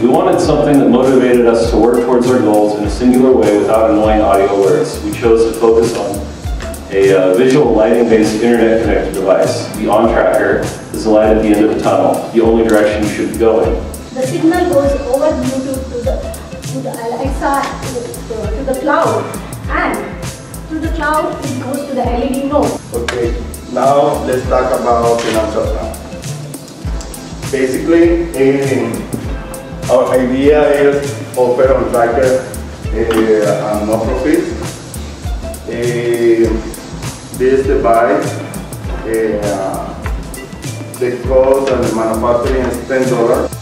We wanted something that motivated us to work towards our goals in a singular way without annoying audio alerts. We chose to focus on a uh, visual lighting-based internet-connected device. The on-tracker is the light at the end of the tunnel, the only direction you should be going. The signal goes over Bluetooth to the, to the Alexa, to the, to the cloud and to the cloud it goes to the LED node. Okay, now let's talk about financial plan. Basically, in, our idea is offer on tracker uh, a non-profit. Uh, this device, uh, the cost and the manufacturing is ten dollars.